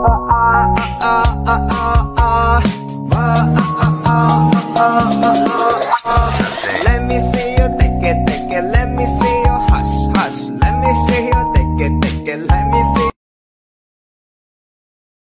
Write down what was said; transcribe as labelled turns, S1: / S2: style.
S1: Let me see you take it, take it. Let me see you hush, hush. Let me see you.